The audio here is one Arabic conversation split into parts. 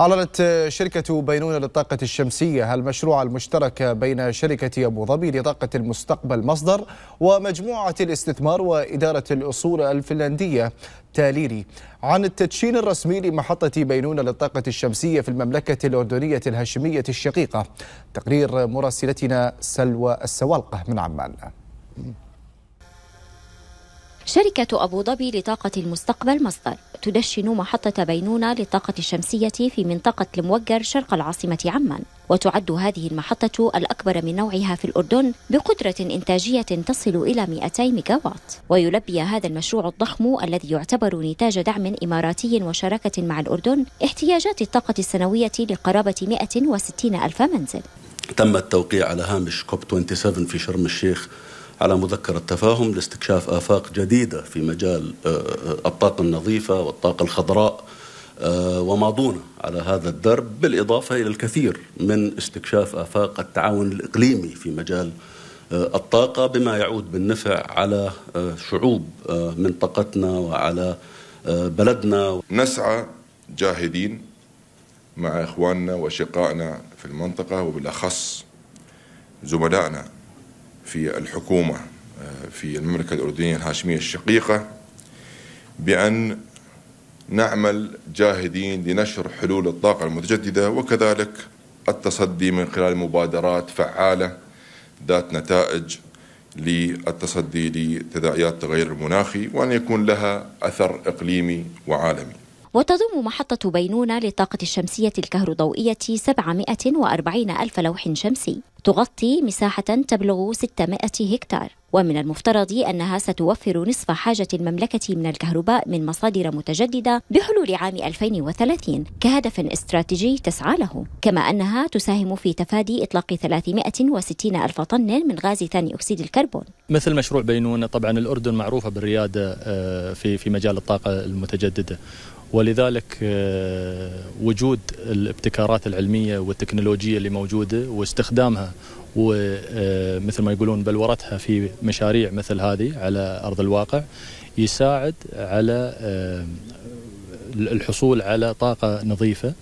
أعلنت شركة بينونة للطاقة الشمسية المشروع المشترك بين شركة أبو ظبي لطاقة المستقبل مصدر ومجموعة الاستثمار وإدارة الأصول الفنلندية تاليري. عن التدشين الرسمي لمحطة بينونة للطاقة الشمسية في المملكة الأردنية الهاشمية الشقيقة تقرير مراسلتنا سلوى السوالقة من عمان. شركة أبو ظبي لطاقة المستقبل مصدر. تدشن محطة بينونة للطاقة الشمسية في منطقة الموقر شرق العاصمة عمان. وتعد هذه المحطة الأكبر من نوعها في الأردن بقدرة إنتاجية تصل إلى 200 ميجاوات. ويلبي هذا المشروع الضخم الذي يعتبر نتاج دعم إماراتي وشراكة مع الأردن احتياجات الطاقة السنوية لقرابة 160 ألف منزل. تم التوقيع على هامش كوب 27 في شرم الشيخ على مذكرة تفاهم لاستكشاف آفاق جديدة في مجال آه، آه، الطاقة النظيفة والطاقة الخضراء آه، وماضونا على هذا الدرب بالإضافة إلى الكثير من استكشاف آفاق التعاون الإقليمي في مجال الطاقة بما يعود بالنفع على شعوب منطقتنا وعلى بلدنا. نسعى جاهدين مع إخواننا وشقائنا في المنطقة وبالأخص زملائنا في الحكومة آه، في المملكة الأردنية الهاشمية الشقيقة بأن نعمل جاهدين لنشر حلول الطاقة المتجددة وكذلك التصدي من خلال مبادرات فعالة ذات نتائج للتصدي لتداعيات التغير المناخي وأن يكون لها أثر إقليمي وعالمي. وتضم محطة بينونة للطاقة الشمسية الكهروضوئية 740 ألف لوح شمسي. تغطي مساحة تبلغ 600 هكتار. ومن المفترض أنها ستوفر نصف حاجة المملكة من الكهرباء من مصادر متجددة بحلول عام 2030 كهدف استراتيجي تسعى له. كما أنها تساهم في تفادي إطلاق 360 ألف طن من غاز ثاني أكسيد الكربون. مثل مشروع بينونة طبعا الأردن معروفة بالريادة آه، في في مجال الطاقة المتجددة. ولذلك آه، وجود الابتكارات العلمية والتكنولوجية اللي موجودة واستخدامها ومثل آه، ما يقولون بلورتها في مشاريع مثل هذه على أرض الواقع يساعد على آه، الحصول على طاقة نظيفة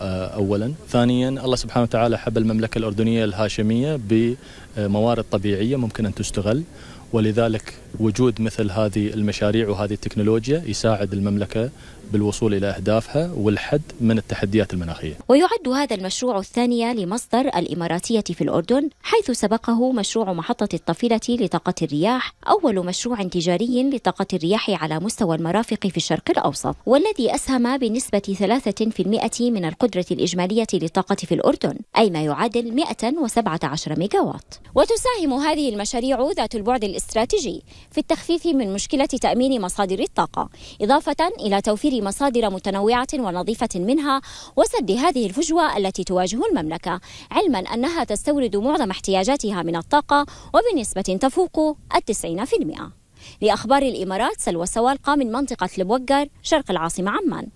اولا، ثانيا الله سبحانه وتعالى حب المملكة الأردنية الهاشمية بموارد طبيعية ممكن أن تستغل ولذلك وجود مثل هذه المشاريع وهذه التكنولوجيا يساعد المملكة بالوصول إلى أهدافها والحد من التحديات المناخية. ويعد هذا المشروع الثاني لمصدر الإماراتية في الأردن حيث سبقه مشروع محطة الطفيلة لطاقة الرياح أول مشروع تجاري لطاقة الرياح على مستوى المرافق في الشرق الأوسط والذي أسهم بنسبة 3% من القدرة الإجمالية للطاقة في الأردن أي ما يعادل 117 ميجاوات. وتساهم هذه المشاريع ذات البعد الاستراتيجي في التخفيف من مشكلة تأمين مصادر الطاقة إضافة إلى توفير مصادر متنوعة ونظيفة منها وسد هذه الفجوة التي تواجه المملكة علما أنها تستورد معظم احتياجاتها من الطاقة وبنسبة تفوق التسعين في المئة. لأخبار الإمارات سلوى سوالقة من منطقة الموقر شرق العاصمة عمان.